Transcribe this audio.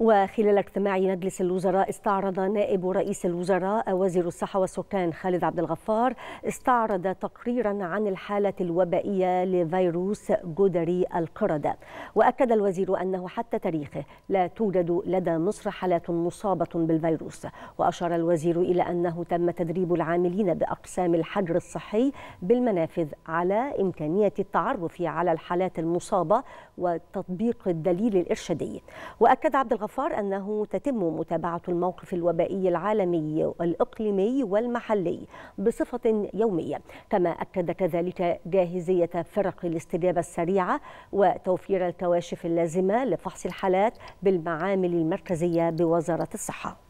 وخلال اجتماع مجلس الوزراء استعرض نائب رئيس الوزراء وزير الصحة والسكان خالد عبد الغفار استعرض تقريرا عن الحالة الوبائية لفيروس جدري القردة. وأكد الوزير أنه حتى تاريخه لا توجد لدى مصر حالات مصابة بالفيروس. وأشار الوزير إلى أنه تم تدريب العاملين بأقسام الحجر الصحي بالمنافذ على إمكانية التعرف على الحالات المصابة وتطبيق الدليل الإرشادي. وأكد عبد الغفار أنه تتم متابعة الموقف الوبائي العالمي والإقليمي والمحلي بصفة يومية. كما أكد كذلك جاهزية فرق الاستجابة السريعة وتوفير الكواشف اللازمة لفحص الحالات بالمعامل المركزية بوزارة الصحة.